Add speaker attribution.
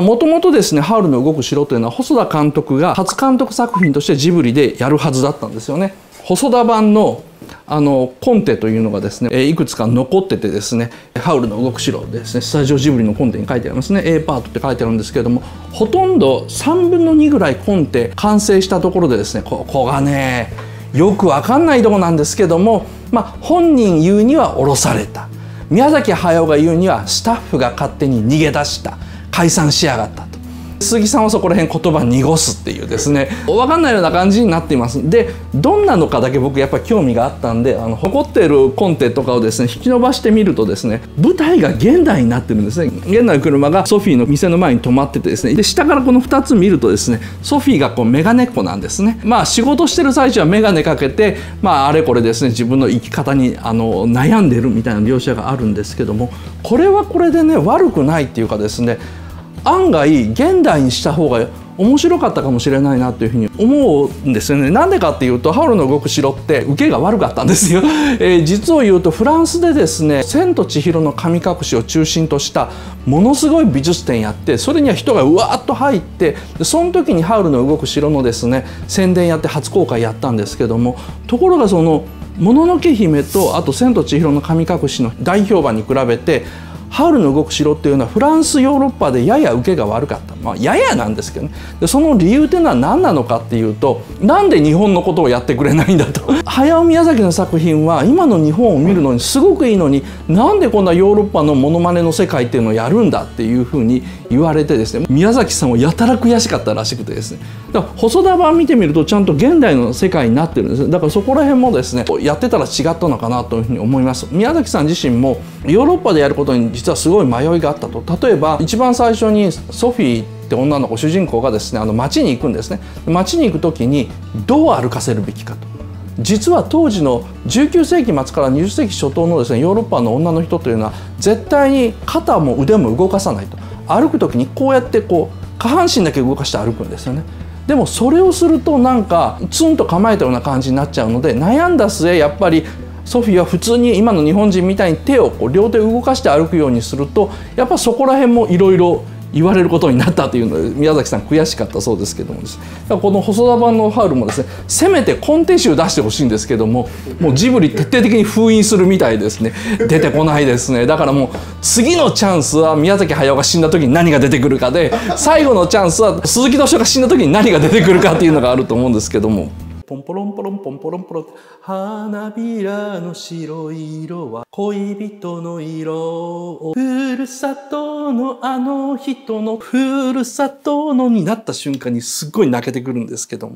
Speaker 1: もともとですね、ハウルの動く城というのは細田監督が初監督作品としてジブリでやるはずだったんですよね。細田版のあのコンテというのがですねいくつか残っててですね「ハウルの動く城」ですねスタジオジブリのコンテに書いてありますね。A パートって書いてあるんですけれどもほとんど3分の2ぐらいコンテ完成したところでですねここがねよくわかんないとこなんですけども、まあ、本人言うには降ろされた。宮崎駿が言うにはスタッフが勝手に逃げ出した。解散しやがった鈴木さんはそこら辺言葉濁すっていうですね。分かんないような感じになっています。でどんなのかだけ僕やっぱり興味があったんであの誇っているコンテとかをですね引き伸ばしてみるとですね舞台が現代になってるんですね。現代の車がソフィーの店の前に止まっててですね。で下からこの2つ見るとですねソフィーがこうメガネっ子なんですね。まあ仕事してる最中はメガネかけてまああれこれですね自分の生き方にあの悩んでるみたいな描写があるんですけどもこれはこれでね悪くないっていうかですね案外現代にした方が面白かったかもしれないなというふうに思うんですよね。なんでかっていうとハウルの動く城って受けが悪かったんですよ。えー、実を言うとフランスでですね「千と千尋の神隠し」を中心としたものすごい美術展やってそれには人がうわーっと入ってその時にハウルの動く城のですね宣伝やって初公開やったんですけどもところがその「もののけ姫」とあと「千と千尋の神隠し」の大評判に比べてハウルの動く城っていうのはフランスヨーロッパでやや受けが悪かった、まあ、ややなんですけどね。でその理由っていうのは何なのかっていうとなんで日本のことをやってくれないんだと。早尾宮崎の作品は今の日本を見るのにすごくいいのになんでこんなヨーロッパのモノマネの世界っていうのをやるんだっていうふうに言われてですね宮崎さんはやたら悔しかったらしくてですね。だから細田版見てみるとちゃんと現代の世界になってるんです。だからそこら辺もですねやってたら違ったのかなというふうに思います。宮崎さん自身もヨーロッパでやることに実はすごい迷いがあったと。例えば一番最初にソフィーって女の子主人公がですねあの街に行くんですね。街に行く時にどう歩かせるべきかと。実は当時の19世紀末から20世紀初頭のですねヨーロッパの女の人というのは絶対に肩も腕も動かさないと。歩く時にこうやってこう下半身だけ動かして歩くんですよね。でもそれをするとなんかツンと構えたような感じになっちゃうので悩んだ末やっぱりソフィーは普通に今の日本人みたいに手をこう両手を動かして歩くようにするとやっぱそこら辺もいろいろ言われることになったというので宮崎さん悔しかったそうですけどもです。だからこの細田版のハウルもですねせめてコンテ集出してほしいんですけどももうジブリ徹底的に封印するみたいですね。出てこないですね。だからもう次のチャンスは宮崎駿が死んだ時に何が出てくるかで最後のチャンスは鈴木敏夫が死んだ時に何が出てくるかっていうのがあると思うんですけども。ポンポロンポロンポンポロンポロン。花びらの白い色は恋人の色。ふるさとのあの人のふるさとのになった瞬間にすっごい泣けてくるんですけども。